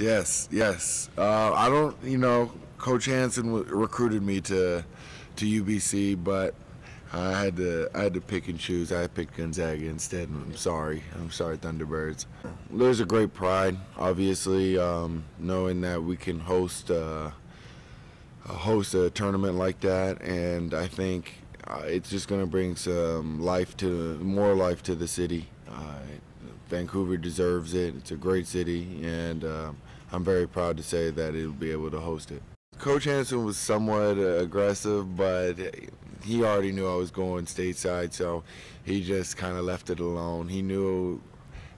Yes, yes. Uh, I don't, you know, Coach Hanson recruited me to to UBC, but I had to I had to pick and choose. I picked Gonzaga instead. I'm sorry. I'm sorry, Thunderbirds. There's a great pride, obviously, um, knowing that we can host uh, host a tournament like that, and I think uh, it's just going to bring some life to more life to the city. Uh, Vancouver deserves it. It's a great city, and uh, I'm very proud to say that it'll be able to host it. Coach Hanson was somewhat aggressive, but he already knew I was going stateside, so he just kind of left it alone. He knew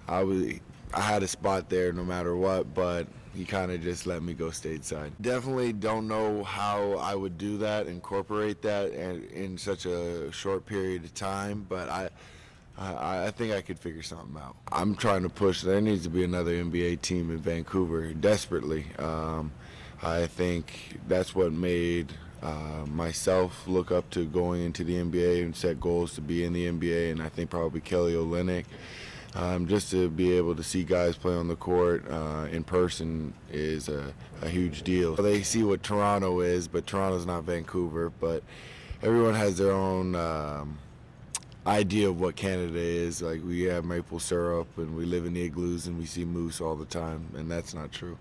I was I had a spot there no matter what, but he kind of just let me go stateside. Definitely don't know how I would do that, incorporate that in, in such a short period of time, but I, I, I think I could figure something out. I'm trying to push. There needs to be another NBA team in Vancouver desperately. Um, I think that's what made uh, myself look up to going into the NBA and set goals to be in the NBA, and I think probably Kelly Olynyk. Um, just to be able to see guys play on the court uh, in person is a, a, huge deal. They see what Toronto is, but Toronto's not Vancouver. But everyone has their own um, idea of what Canada is. Like we have maple syrup and we live in igloos and we see moose all the time, and that's not true.